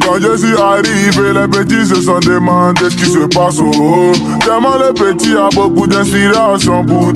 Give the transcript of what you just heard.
Quand je suis arrivé, les petits se sont demandés ce qui se passe. Oh, oh. Tellement le petit a beaucoup d'inspiration pour